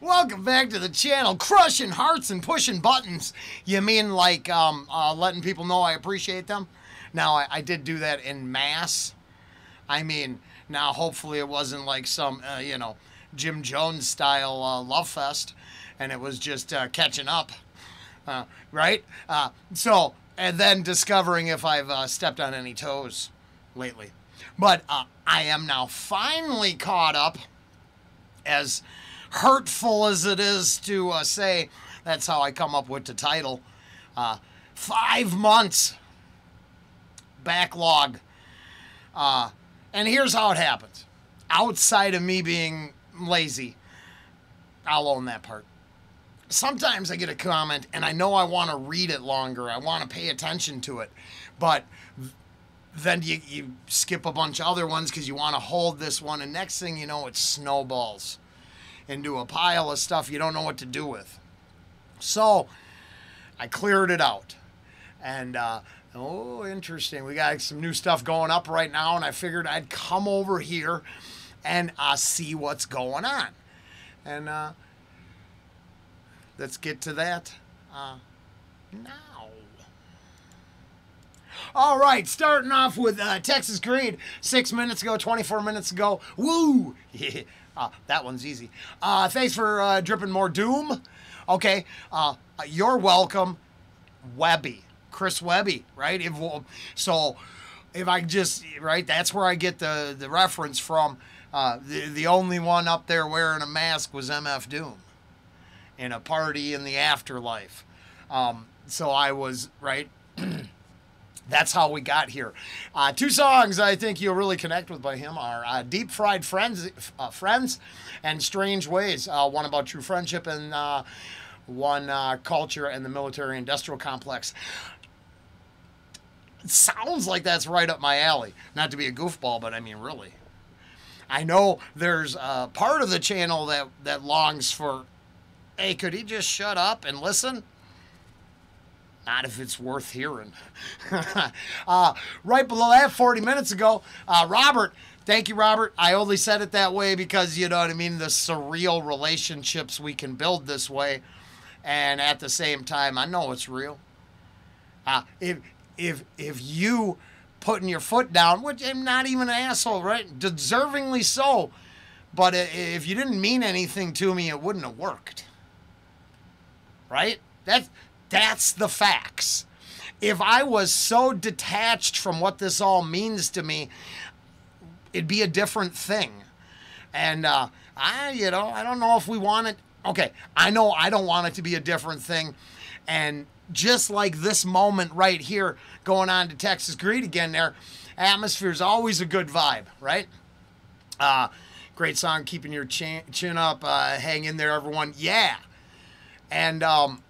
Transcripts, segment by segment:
Welcome back to the channel, crushing hearts and pushing buttons. You mean like um, uh, letting people know I appreciate them? Now, I, I, did do that in mass. I mean, now hopefully it wasn't like some, uh, you know, Jim Jones style uh, love fest, and it was just uh, catching up, uh, right? Uh, so, and then discovering if I've uh, stepped on any toes lately. But I am now finally caught up as hurtful as it is to uh, say, that's how I come up with the title. Uh, five months backlog. Uh, and here's how it happens outside of me being lazy, I'll own that part. Sometimes I get a comment and I know I want to read it longer, I want to pay attention to it, but then you, you skip a bunch of other ones because you want to hold this one, and next thing you know, it snowballs into a pile of stuff you don't know what to do with. So I cleared it out. And, uh, oh, interesting. We got some new stuff going up right now, and I figured I'd come over here and uh, see what's going on. And uh, let's get to that uh, now. All right, starting off with uh, Texas Greed. Six minutes ago, 24 minutes ago. Woo! Uh, that one's easy. Uh, thanks for uh, dripping more doom. Okay, uh, you're welcome, Webby, Chris Webby, right? If so, if I just right, that's where I get the the reference from. Uh, the the only one up there wearing a mask was MF Doom, in a party in the afterlife. Um, so I was right. that's how we got here. Uh, two songs I think you'll really connect with by him are uh, "Deep Fried Frenz," uh, "Friends," and "Strange Ways." Uh, one about true friendship and uh, one uh, culture and the military-industrial complex. It sounds like that's right up my alley. Not to be a goofball, but I mean really. I know there's a part of the channel that that longs for, hey, could he just shut up and listen? Not if it's worth hearing. uh, right below that, 40 minutes ago, uh, Robert. Thank you, Robert. I only said it that way because, you know what I mean, the surreal relationships we can build this way. And at the same time, I know it's real. Uh, if, if, if you putting your foot down, which I'm not even an asshole, right? Deservingly so. But if you didn't mean anything to me, it wouldn't have worked. Right? That's that's the facts. If I was so detached from what this all means to me, it'd be a different thing. And uh, I, you know, I don't know if we want it. Okay, I know I don't want it to be a different thing. And just like this moment right here, going on to Texas Greed again, there, atmosphere is always a good vibe, right? Uh, great song, keeping your chin, chin up, uh, hang in there, everyone. Yeah. And um,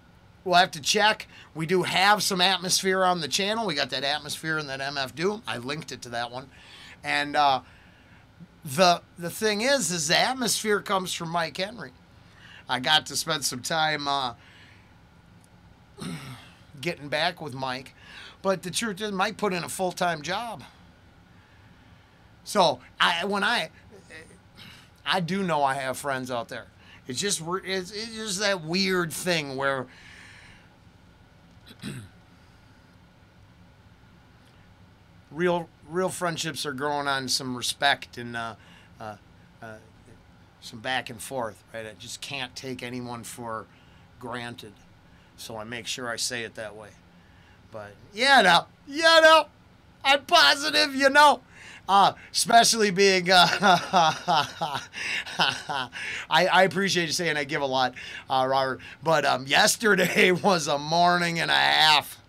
We'll have to check. We do have some atmosphere on the channel. We got that atmosphere and that MF Doom. I linked it to that one. And uh, the the thing is, is the atmosphere comes from Mike Henry. I got to spend some time uh, getting back with Mike. But the truth is, Mike put in a full time job. So I when I I do know I have friends out there. It's just it's, it's just that weird thing where real real friendships are growing on some respect and uh, uh, uh, some back and forth. Right, I just can't take anyone for granted, so I make sure I say it that way. But yeah, no, yeah, no, I'm positive, you know. Uh, especially being, uh, I, I appreciate you saying I give a lot, uh, Robert. But um, yesterday was a morning and a half.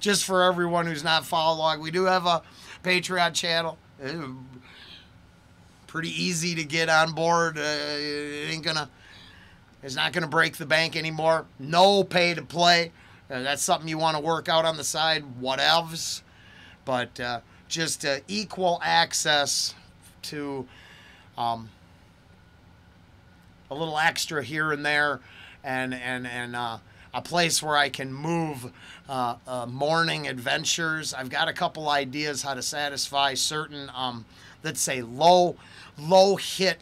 Just for everyone who's not following we do have a Patreon channel. Pretty easy to get on board. Uh, it ain't gonna, it's not gonna break the bank anymore. No pay to play. Uh, that's something you want to work out on the side. Whatevs. But uh, just uh, equal access to um, a little extra here and there, and and and uh, a place where I can move uh, uh, morning adventures. I've got a couple ideas how to satisfy certain, um, let's say, low low hit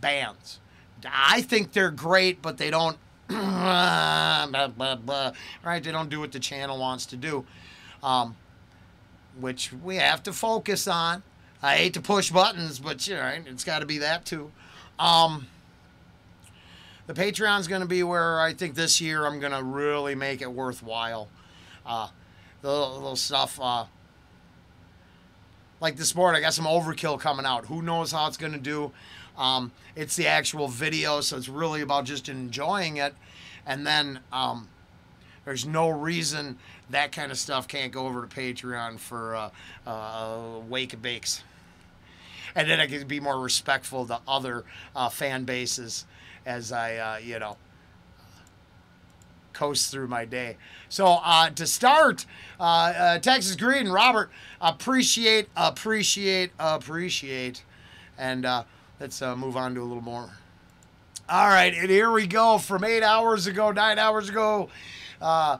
bands I think they're great, but they don't. blah, blah, blah, right? They don't do what the channel wants to do, um, which we have to focus on. I hate to push buttons, but you know, it's got to be that too. Um, the Patreon's going to be where I think this year I'm going to really make it worthwhile. Uh, the little, stuff. Uh, like this morning, I got some overkill coming out. Who knows how it's going to do? Um, it's the actual video, so it's really about just enjoying it. And then um, there's no reason that kind of stuff can't go over to Patreon for uh, uh, Wake Bakes. And then I can be more respectful to other uh, fan bases as I, uh, you know, coast through my day. So uh, to start, uh, uh, Texas Green, Robert, appreciate, appreciate, appreciate, and uh, let's uh, move on to a little more. All right, and here we go from eight hours ago, nine hours ago, uh,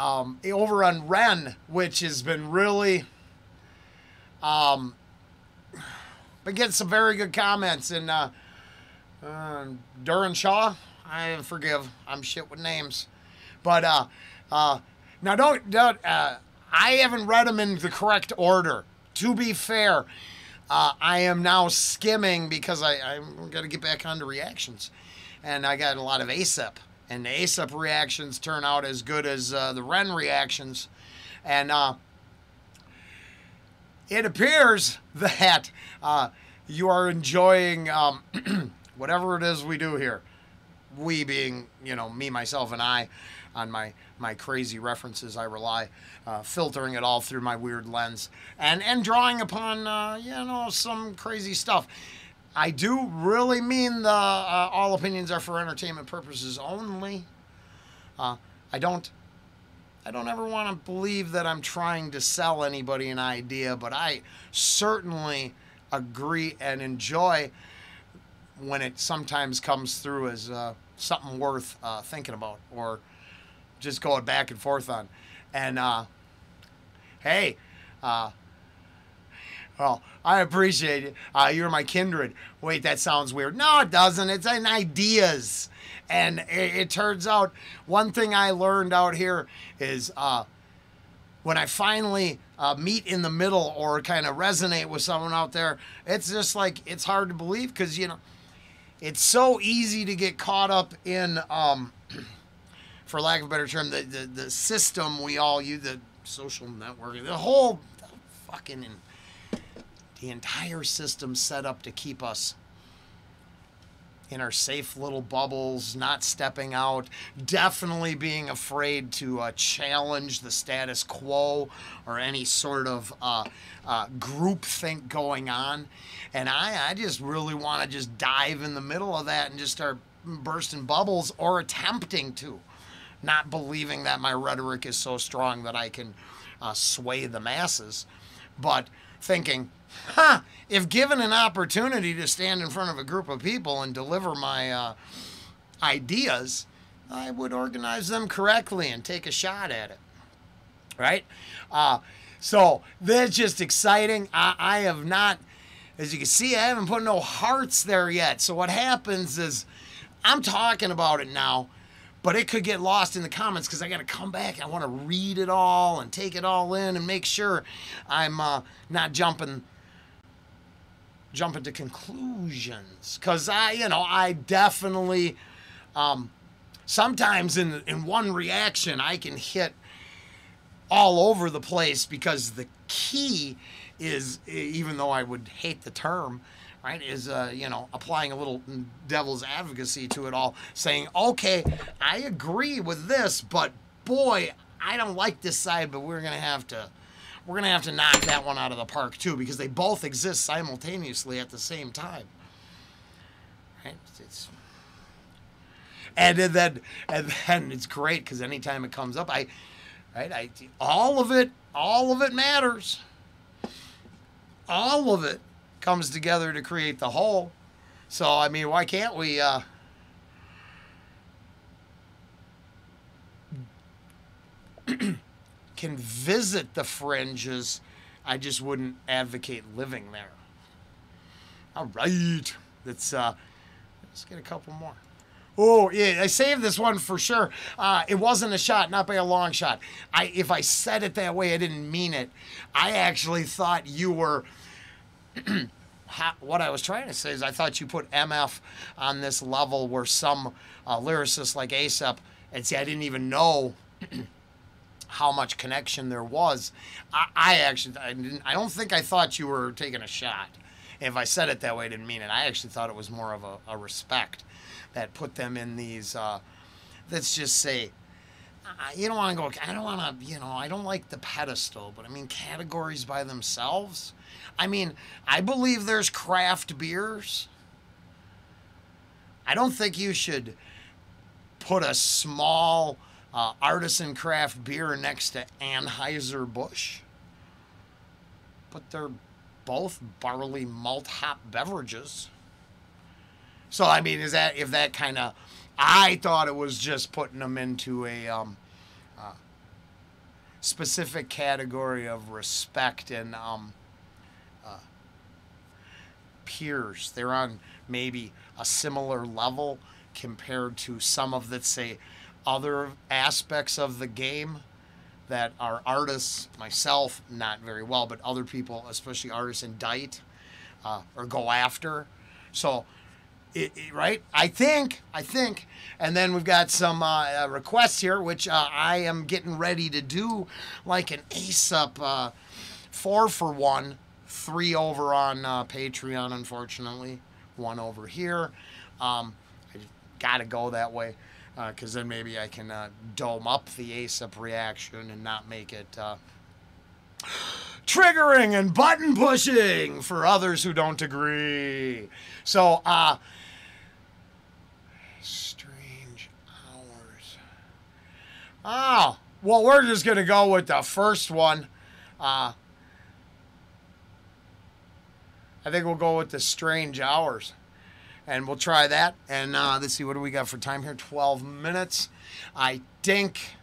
um, over on Ren, which has been really, um, been getting some very good comments and. Uh, Duran Shaw, I forgive. I'm shit with names. But uh, uh, now don't, don't uh, I haven't read them in the correct order. To be fair, uh, I am now skimming because I, I'm going to get back onto reactions. And I got a lot of ASAP. And the ASAP reactions turn out as good as uh, the Ren reactions. And uh, it appears that uh, you are enjoying um, whatever it is we do here. We being, you know, me, myself, and I on my, my crazy references. I rely, uh, filtering it all through my weird lens and, and drawing upon, uh, you know, some crazy stuff. I do really mean the uh, all opinions are for entertainment purposes only. Uh, I don't I don't ever want to believe that I'm trying to sell anybody an idea, but I certainly agree and enjoy when it sometimes comes through as uh, something worth uh, thinking about or just going back and forth on. And uh, hey, uh, well, I appreciate it. Uh, you're my kindred. Wait, that sounds weird. No, it doesn't. It's in ideas. And it, it turns out one thing I learned out here is uh, when I finally uh, meet in the middle or kind of resonate with someone out there, it's just like it's hard to believe because, you know, it's so easy to get caught up in. Um, for lack of a better term, the, the, the system we all use, the social networking, the whole fucking, the entire system set up to keep us in our safe little bubbles, not stepping out, definitely being afraid to uh, challenge the status quo or any sort of uh, uh, group think going on. And I, I just really want to just dive in the middle of that and just start bursting bubbles or attempting to not believing that my rhetoric is so strong that I can uh, sway the masses, but thinking, huh, if given an opportunity to stand in front of a group of people and deliver my uh, ideas, I would organize them correctly and take a shot at it. Right? Uh, so that's just exciting. I, I have not, as you can see, I haven't put no hearts there yet. So what happens is I'm talking about it now but it could get lost in the comments because I got to come back. I want to read it all and take it all in and make sure I'm uh, not jumping jumping to conclusions because I, you know, I definitely um, sometimes in in one reaction I can hit all over the place because the key is even though I would hate the term right, is, uh, you know, applying a little devil's advocacy to it all, saying, okay, I agree with this, but boy, I don't like this side, but we're going to have to. We're gonna have to knock that one out of the park too, because they both exist simultaneously at the same time. Right? It's, and then and then it's great because anytime it comes up, I, right, I all of it, all of it matters. All of it comes together to create the whole. So, I mean, why can't we uh, can visit the fringes? I just wouldn't advocate living there. All right. That's uh, let's get a couple more. Oh yeah, I saved this one for sure. Uh, it wasn't a shot, not by a long shot. I if I said it that way, I didn't mean it. I actually thought you were. what I was trying to say is I thought you put MF on this level where some uh, lyricists like ASAP and see I didn't even know how much connection there was. I, I actually I. I don't think I thought you were taking a shot. If I said it that way, I didn't mean it. I actually thought it was more of a, a respect that put them in these. Uh, let's just say. You don't want to go. I don't want to. You know. I don't like the pedestal, but I mean categories by themselves. I mean, I believe there's craft beers. I don't think you should put a small uh, artisan craft beer next to Anheuser Busch, but they're both barley malt hop beverages. So I mean, is that if that kind of? I thought it was just putting them into a um, uh, specific category of respect and um, uh, peers. They're on maybe a similar level compared to some of that say other aspects of the game that our artists, myself, not very well, but other people, especially artists, indict uh, or go after. So, it, it, right? I think, I think. And then we've got some uh, uh requests here, which uh, I am getting ready to do, like an ASAP uh, four for one, three over on uh, Patreon, unfortunately, one over here. Um, I got to go that way because uh, then maybe I can dome up the ASAP reaction and not make it triggering and button pushing for others who don't agree. So, uh, strange hours. Oh, well, we're just going to go with the first one. Uh, I think we'll go with the strange hours and we'll try that. And uh, let's see, what do we got for time here? 12 minutes. I think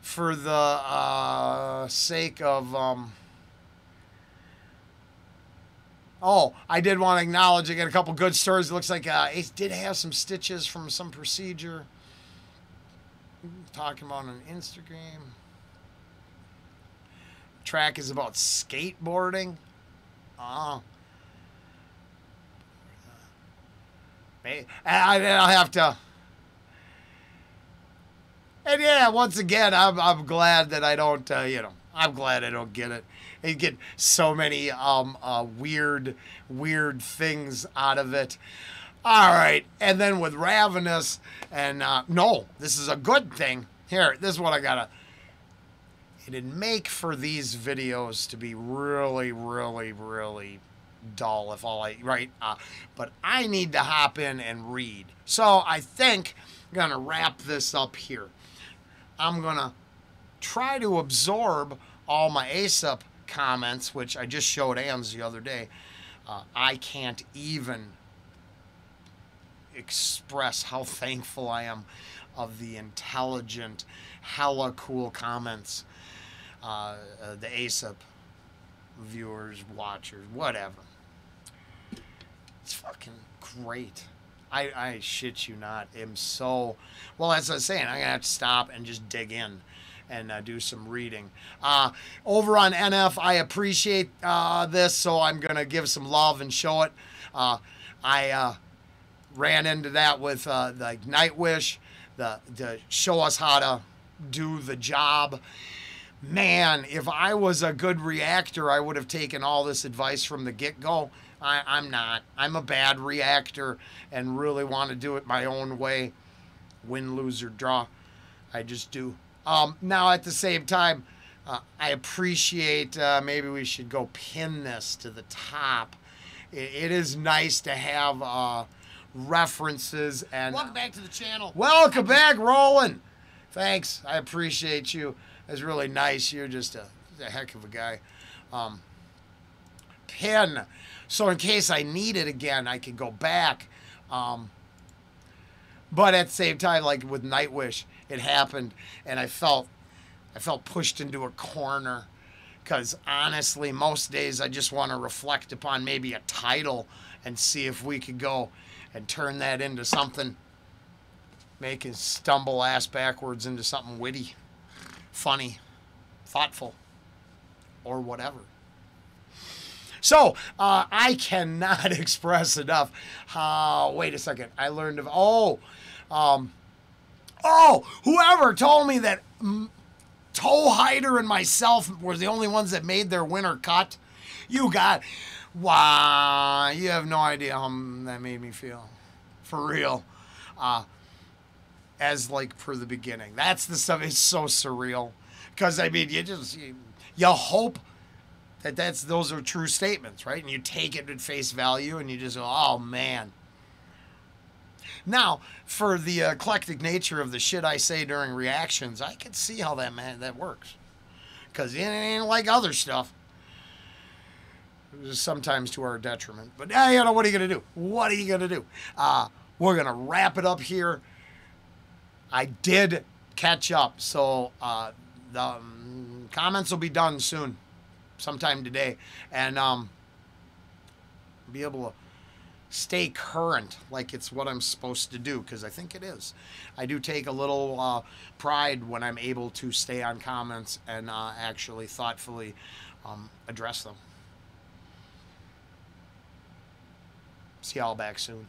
for the uh, sake of. Um, oh, I did want to acknowledge again a couple good stories. It looks like uh, did have some stitches from some procedure. Talking about on Instagram. Track is about skateboarding. Oh. I, I'll have to. And yeah, once again, I'm, I'm glad that I don't, uh, you know, I'm glad I don't get it. You get so many um, uh, weird, weird things out of it. All right, and then with Ravenous, and uh, no, this is a good thing. Here, this is what I gotta. It'd make for these videos to be really, really, really dull if all I right. Uh, but I need to hop in and read. So I think I'm gonna wrap this up here. I'm gonna try to absorb all my ASAP comments, which I just showed Ans the other day. Uh, I can't even express how thankful I am of the intelligent, hella cool comments. Uh, uh, the ASAP viewers, watchers, whatever. It's fucking great. I, I shit you not, am so well. As I was saying, I'm gonna have to stop and just dig in and uh, do some reading. Uh, over on NF, I appreciate uh, this, so I'm gonna give some love and show it. Uh, I uh, ran into that with uh, the Nightwish, the to show us how to do the job. Man, if I was a good reactor, I would have taken all this advice from the get go I, I'm not. I'm a bad reactor and really want to do it my own way. Win, lose, or draw. I just do. Um, now, at the same time, uh, I appreciate uh, maybe we should go pin this to the top. it, it is nice to have uh, references and. Welcome back to the channel. Welcome back, Rollen. Thanks. I appreciate you. It's really nice. You're just a, a heck of a guy. Um, pin. So in case I need it again, I can go back. Um, but at the same time, like with Nightwish, it happened, and I felt, I felt pushed into a corner, because honestly, most days I just want to reflect upon maybe a title and see if we could go and turn that into something, make stumble ass backwards into something witty, funny, thoughtful, or whatever. So uh, I cannot express enough how. Wait a second. I learned of. Oh, um, oh, whoever told me that Toe Hider and myself were the only ones that made their winter cut. You got. Wow, you have no idea how that made me feel. For real. Uh, as like for the beginning. That's the stuff. It's so surreal. Because, I mean, you just. You, you hope that that's those are true statements, right? And you take it at face value and you just go, oh man. Now, for the eclectic nature of the shit I say during reactions, I can see how that man that works, because it ain't like other stuff. Sometimes to our detriment, but yeah, you know what are you gonna do? What are you gonna do? Uh, we're gonna wrap it up here. I did catch up, so uh, the um, comments will be done soon sometime today and um, be able to stay current like it's what I'm supposed to do because I think it is. I do take a little uh, pride when I'm able to stay on comments and uh, actually thoughtfully um, address them. See y'all back soon.